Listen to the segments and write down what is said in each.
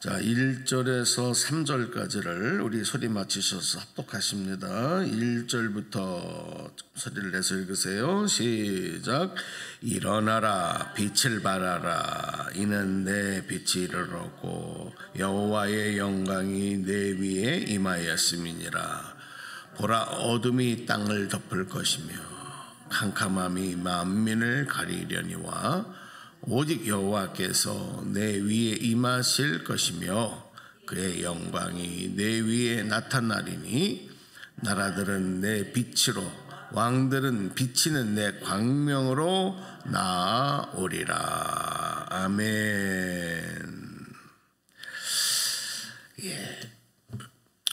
자, 1절에서 3절까지를 우리 소리 맞추셔서 합독하십니다. 1절부터 소리를 내서 읽으세요. 시작. 일어나라 빛을 발하라 이는 내 빛이 이르렀고 여호와의 영광이 내 위에 임하였음이니라 보라 어둠이 땅을 덮을 것이며 캄캄함이 만민을 가리려니와 오직 여호와께서 내 위에 임하실 것이며 그의 영광이 내 위에 나타나리니 나라들은 내 빛으로 왕들은 비치는 내 광명으로 나오리라 아멘. 예.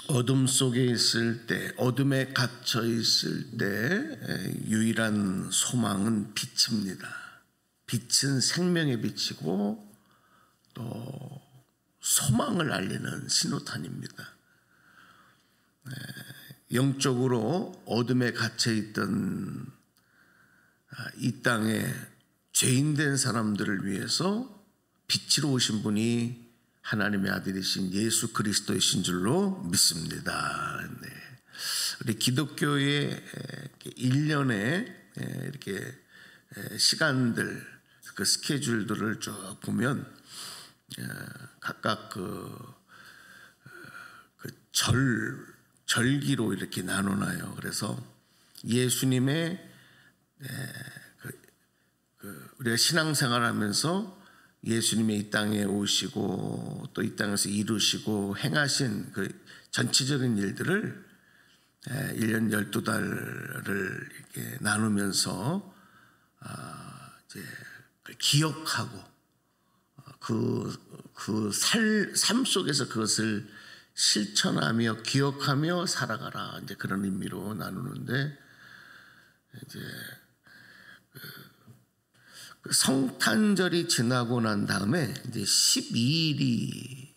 어둠 속에 있을 때, 어둠에 갇혀 있을 때 유일한 소망은 빛입니다. 빛은 생명의 빛이고 또 소망을 알리는 신호탄입니다. 네, 영적으로 어둠에 갇혀 있던 아, 이 땅에 죄인된 사람들을 위해서 빛으로 오신 분이 하나님의 아들이신 예수 그리스도이신 줄로 믿습니다. 네. 우리 기독교의 1년에 이렇게 시간들 그 스케줄들을 쭉 보면 각각 그, 그 절, 절기로 이렇게 나누나요. 그래서 예수님의 그, 그 우리가 신앙생활 하면서 예수님의 이 땅에 오시고 또 이 땅에서 이루시고 행하신 그 전체적인 일들을 1년 12달을 이렇게 나누면서 아, 이제 기억하고 그, 그 살, 삶 속에서 그것을 실천하며 기억하며 살아가라. 이제 그런 의미로 나누는데, 이제, 그 성탄절이 지나고 난 다음에 이제 12일이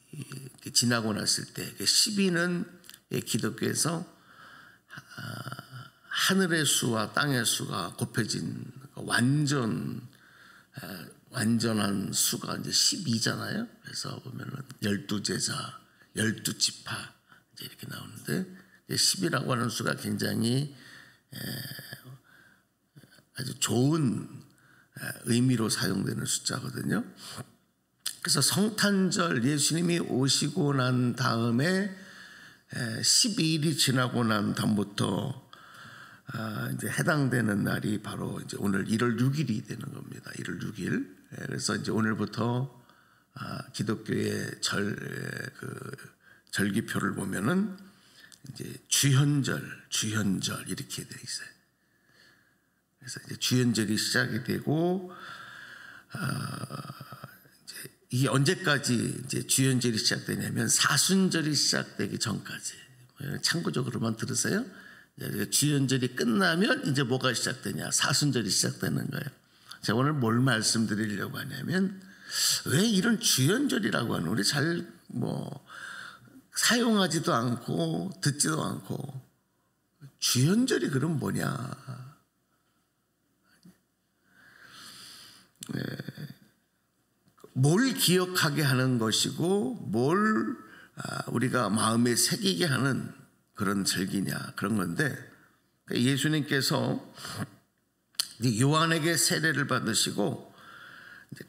지나고 났을 때, 12는 기독교에서 하늘의 수와 땅의 수가 곱해진 완전 완전한 수가 이제 12잖아요. 그래서 보면은 12제자, 12지파 이제 이렇게 나오는데 10이라고 하는 수가 굉장히 아주 좋은 의미로 사용되는 숫자거든요. 그래서 성탄절 예수님이 오시고 난 다음에 12일이 지나고 난 다음부터 아, 이제 해당되는 날이 바로 이제 오늘 1월 6일이 되는 겁니다. 1월 6일. 예, 그래서 이제 오늘부터 아, 기독교의 절, 그 절기표를 보면은 이제 주현절, 주현절 이렇게 돼 있어요. 그래서 이제 주현절이 시작이 되고, 아, 이제 이게 언제까지 이제 주현절이 시작되냐면 사순절이 시작되기 전까지. 참고적으로만 들으세요. 주연절이 끝나면 이제 뭐가 시작되냐? 사순절이 시작되는 거예요. 제가 오늘 뭘 말씀드리려고 하냐면 왜 이런 주연절이라고 하는 우리 잘 뭐 사용하지도 않고 듣지도 않고 주연절이 그럼 뭐냐? 네. 뭘 기억하게 하는 것이고 뭘 아, 우리가 마음에 새기게 하는 그런 절기냐 그런 건데 예수님께서 요한에게 세례를 받으시고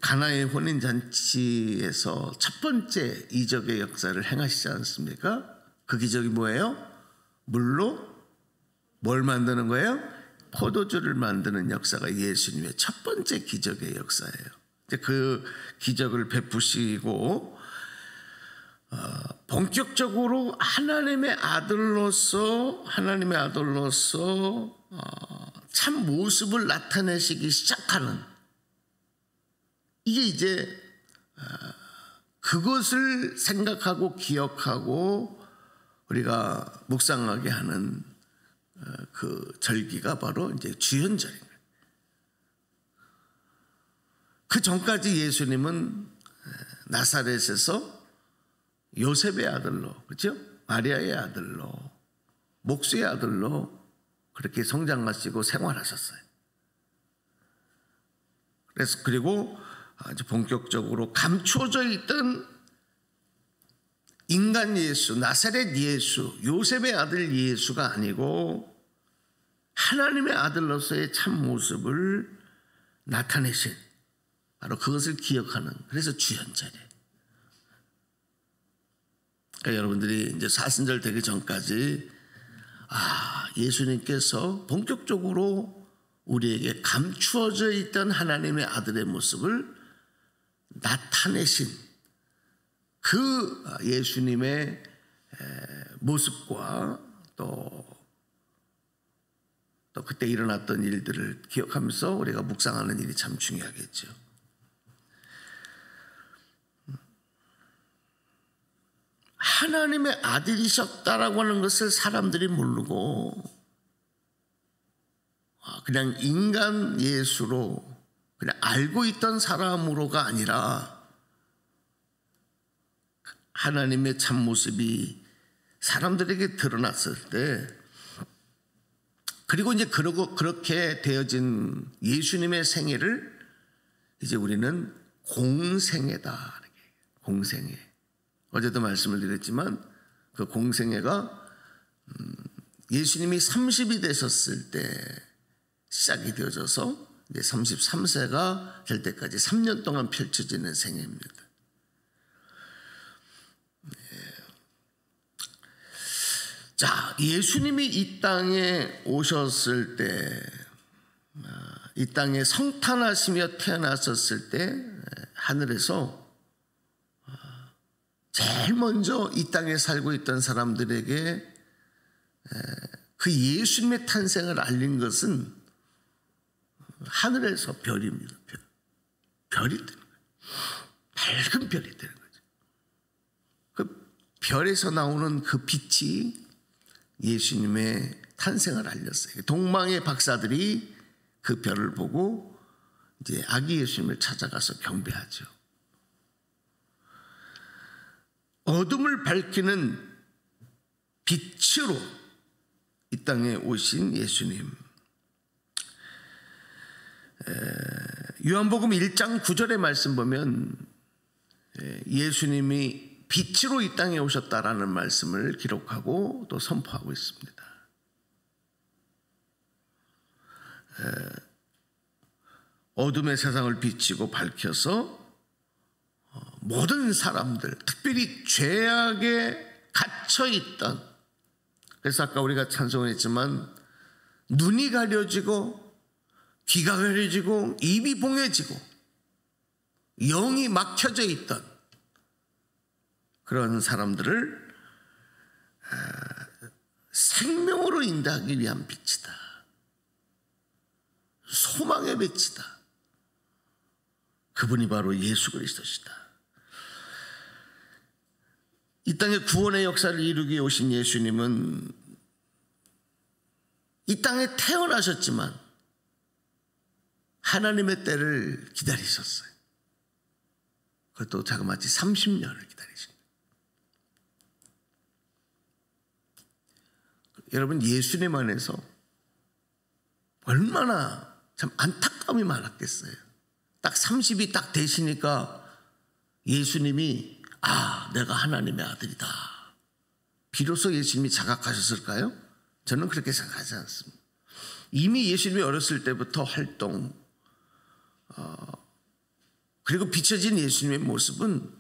가나의 혼인 잔치에서 첫 번째 이적의 역사를 행하시지 않습니까? 그 기적이 뭐예요? 물로 뭘 만드는 거예요? 포도주를 만드는 역사가 예수님의 첫 번째 기적의 역사예요. 그 기적을 베푸시고 어, 본격적으로 하나님의 아들로서 하나님의 아들로서 어, 참 모습을 나타내시기 시작하는 이게 이제 어, 그것을 생각하고 기억하고 우리가 묵상하게 하는 그 절기가 바로 이제 주현절입니다. 그 전까지 예수님은 나사렛에서 요셉의 아들로, 그렇죠? 마리아의 아들로, 목수의 아들로 그렇게 성장하시고 생활하셨어요. 그래서 그리고 아주 본격적으로 감춰져 있던 인간 예수, 나사렛 예수, 요셉의 아들 예수가 아니고 하나님의 아들로서의 참 모습을 나타내신 바로 그것을 기억하는 그래서 주연절이에요. 그러니까 여러분들이 이제 사순절 되기 전까지 아 예수님께서 본격적으로 우리에게 감추어져 있던 하나님의 아들의 모습을 나타내신 그 예수님의 모습과 또, 또 그때 일어났던 일들을 기억하면서 우리가 묵상하는 일이 참 중요하겠죠. 하나님의 아들이셨다라고 하는 것을 사람들이 모르고 아, 그냥 인간 예수로 그냥 알고 있던 사람으로가 아니라 하나님의 참 모습이 사람들에게 드러났을 때 그리고 이제 그러고 그렇게 되어진 예수님의 생애를 이제 우리는 공생애다. 공생애. 어제도 말씀을 드렸지만 그 공생애가 음, 예수님이 30이 되셨을 때 시작이 되어져서 이제 33세가 될 때까지 3년 동안 펼쳐지는 생애입니다. 네. 자, 예수님이 이 땅에 오셨을 때, 아, 이 땅에 성탄하시며 태어나셨을 때, 하늘에서 아, 제일 먼저 이 땅에 살고 있던 사람들에게 그 예수님의 탄생을 알린 것은 하늘에서 별입니다. 별. 별이 되는 거예요. 밝은 별이 되는 거죠. 그 별에서 나오는 그 빛이 예수님의 탄생을 알렸어요. 동방의 박사들이 그 별을 보고 이제 아기 예수님을 찾아가서 경배하죠. 어둠을 밝히는 빛으로 이 땅에 오신 예수님. 요한복음 1장 9절의 말씀 보면 예수님이 빛으로 이 땅에 오셨다라는 말씀을 기록하고 또 선포하고 있습니다. 어둠의 세상을 비치고 밝혀서 어, 모든 사람들, 특별히 죄악에 갇혀 있던 그래서 아까 우리가 찬송을 했지만 눈이 가려지고 귀가 가려지고 입이 봉해지고 영이 막혀져 있던 그런 사람들을 생명으로 인도하기 위한 빛이다. 소망의 빛이다. 그분이 바로 예수 그리스도시다. 이 땅에 구원의 역사를 이루기 오신 예수님은 이 땅에 태어나셨지만 하나님의 때를 기다리셨어요. 그것도 자그마치 30년을 기다리신 여러분 예수님 안에서 얼마나 참 안타까움이 많았겠어요. 딱 30이 딱 되시니까 예수님이 아, 내가 하나님의 아들이다. 비로소 예수님이 자각하셨을까요? 저는 그렇게 생각하지 않습니다. 이미 예수님이 어렸을 때부터 활동, 어, 그리고 비춰진 예수님의 모습은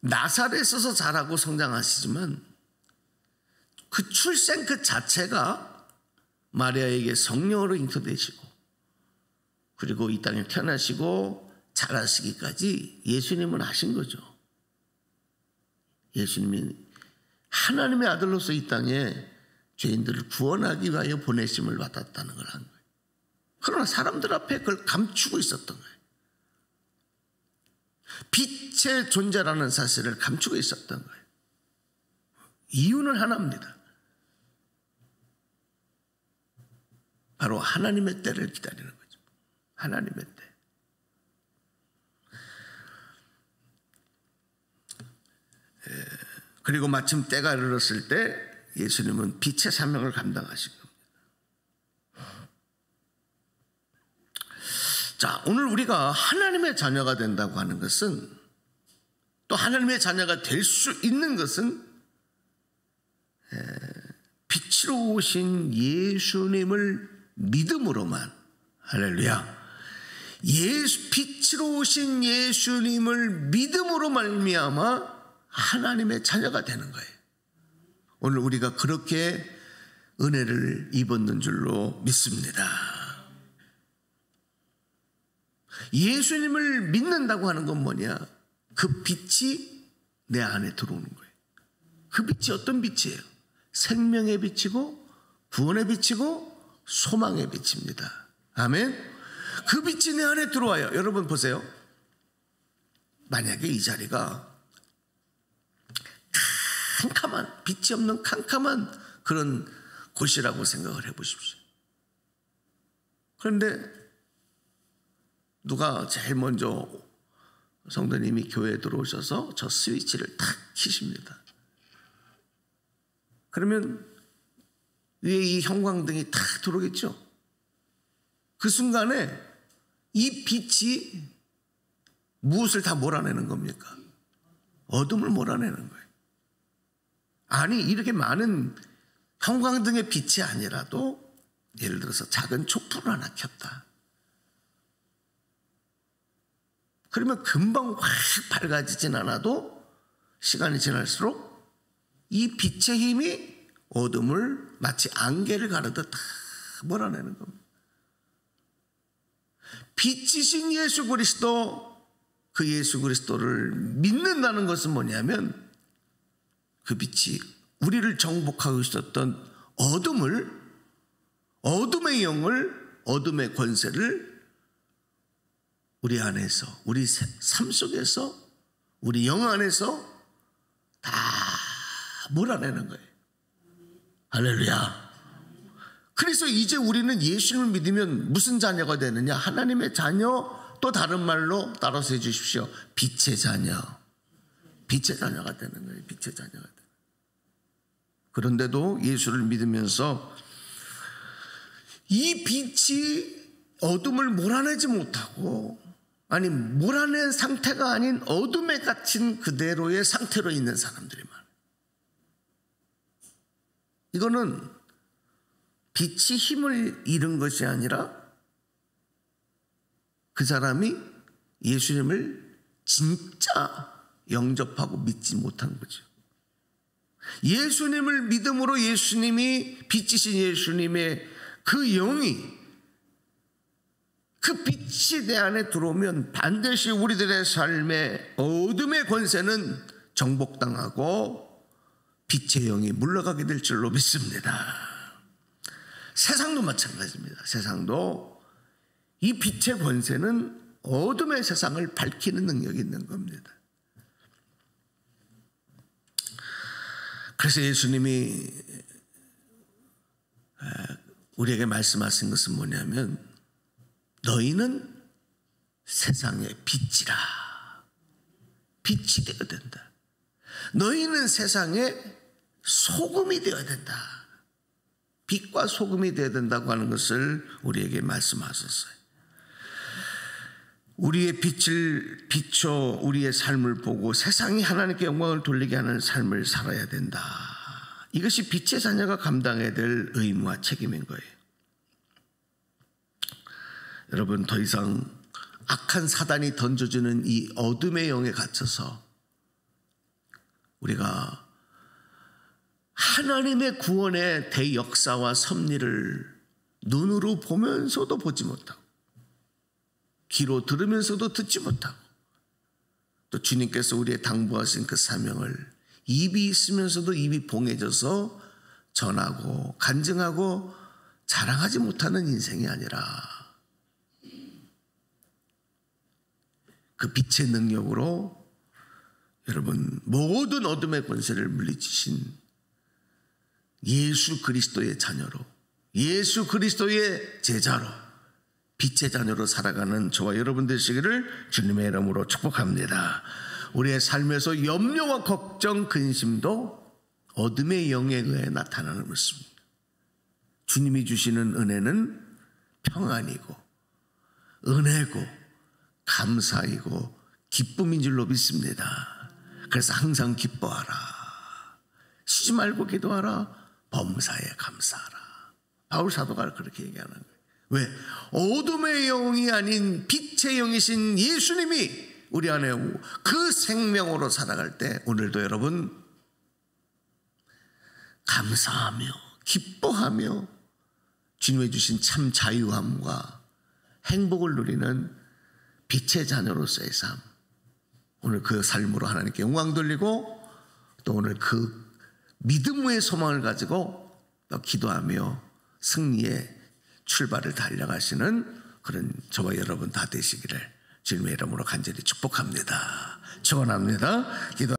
나사렛에서 자라고 성장하시지만 그 출생 그 자체가 마리아에게 성령으로 잉태되시고 그리고 이 땅에 태어나시고 자라시기까지 예수님은 하신 거죠. 예수님이 하나님의 아들로서 이 땅에 죄인들을 구원하기 위하여 보내심을 받았다는 걸 한 거예요. 그러나 사람들 앞에 그걸 감추고 있었던 거예요. 빛의 존재라는 사실을 감추고 있었던 거예요. 이유는 하나입니다. 바로 하나님의 때를 기다리는 거죠. 하나님의 때. 그리고 마침 때가 이르렀을 때 예수님은 빛의 사명을 감당하신 겁니다. 자, 오늘 우리가 하나님의 자녀가 된다고 하는 것은 또 하나님의 자녀가 될 수 있는 것은 빛으로 오신 예수님을 믿음으로만 할렐루야. 예수 빛으로 오신 예수님을 믿음으로 말미암아 하나님의 자녀가 되는 거예요. 오늘 우리가 그렇게 은혜를 입었는 줄로 믿습니다. 예수님을 믿는다고 하는 건 뭐냐? 그 빛이 내 안에 들어오는 거예요. 그 빛이 어떤 빛이에요? 생명의 빛이고 구원의 빛이고 소망의 빛입니다. 아멘. 그 빛이 내 안에 들어와요. 여러분 보세요. 만약에 이 자리가 캄캄한 빛이 없는 캄캄한 그런 곳이라고 생각을 해 보십시오. 그런데 누가 제일 먼저 성도님이 교회에 들어오셔서 저 스위치를 탁 키십니다. 그러면 위에 이 형광등이 탁 들어오겠죠? 그 순간에 이 빛이 무엇을 다 몰아내는 겁니까? 어둠을 몰아내는 거예요. 아니, 이렇게 많은 형광등의 빛이 아니라도 예를 들어서 작은 촛불을 하나 켰다. 그러면 금방 확 밝아지진 않아도 시간이 지날수록 이 빛의 힘이 어둠을 마치 안개를 가르듯 다 몰아내는 겁니다. 빛이신 예수 그리스도 그 예수 그리스도를 믿는다는 것은 뭐냐면 그 빛이 우리를 정복하고 있었던 어둠을 어둠의 영을 어둠의 권세를 우리 안에서 우리 삶 속에서 우리 영 안에서 다 몰아내는 거예요. 할렐루야. 그래서 이제 우리는 예수님을 믿으면 무슨 자녀가 되느냐? 하나님의 자녀 또 다른 말로 따라서 해 주십시오. 빛의 자녀. 빛의 자녀가 되는 거예요. 빛의 자녀가 되는 그런데도 예수를 믿으면서 이 빛이 어둠을 몰아내지 못하고 아니 몰아낸 상태가 아닌 어둠에 갇힌 그대로의 상태로 있는 사람들이 많아요. 이거는 빛이 힘을 잃은 것이 아니라 그 사람이 예수님을 진짜 영접하고 믿지 못한 거죠. 예수님을 믿음으로 예수님이 빛이신 예수님의 그 영이 그 빛이 내 안에 들어오면 반드시 우리들의 삶의 어둠의 권세는 정복당하고 빛의 영이 물러가게 될 줄로 믿습니다. 세상도 마찬가지입니다. 세상도 이 빛의 권세는 어둠의 세상을 밝히는 능력이 있는 겁니다. 그래서 예수님이 우리에게 말씀하신 것은 뭐냐면 너희는 세상의 빛이라. 빛이 되어야 된다. 너희는 세상의 소금이 되어야 된다. 빛과 소금이 되어야 된다고 하는 것을 우리에게 말씀하셨어요. 우리의 빛을 비춰 우리의 삶을 보고 세상이 하나님께 영광을 돌리게 하는 삶을 살아야 된다. 이것이 빛의 자녀가 감당해야 될 의무와 책임인 거예요. 여러분, 더 이상 악한 사단이 던져주는 이 어둠의 영에 갇혀서 우리가 하나님의 구원의 대역사와 섭리를 눈으로 보면서도 보지 못하고 귀로 들으면서도 듣지 못하고 또 주님께서 우리의 당부하신 그 사명을 입이 있으면서도 입이 봉해져서 전하고 간증하고 자랑하지 못하는 인생이 아니라 그 빛의 능력으로 여러분 모든 어둠의 권세를 물리치신 예수 그리스도의 자녀로 예수 그리스도의 제자로 빛의 자녀로 살아가는 저와 여러분 되시기를 주님의 이름으로 축복합니다. 우리의 삶에서 염려와 걱정, 근심도 어둠의 영에 의해 나타나는 것입니다. 주님이 주시는 은혜는 평안이고 은혜고 감사이고 기쁨인 줄로 믿습니다. 그래서 항상 기뻐하라. 쉬지 말고 기도하라. 범사에 감사하라. 바울 사도가 그렇게 얘기하는 거예요. 왜? 어둠의 영이 아닌 빛의 영이신 예수님이 우리 안에 그 생명으로 살아갈 때 오늘도 여러분 감사하며 기뻐하며 주님의 주신 참 자유함과 행복을 누리는 빛의 자녀로서의 삶. 오늘 그 삶으로 하나님께 영광 돌리고 또 오늘 그 믿음의 소망을 가지고 또 기도하며 승리의 출발을 달려가시는 그런 저와 여러분 다 되시기를 주님의 이름으로 간절히 축복합니다. 축원합니다. 기도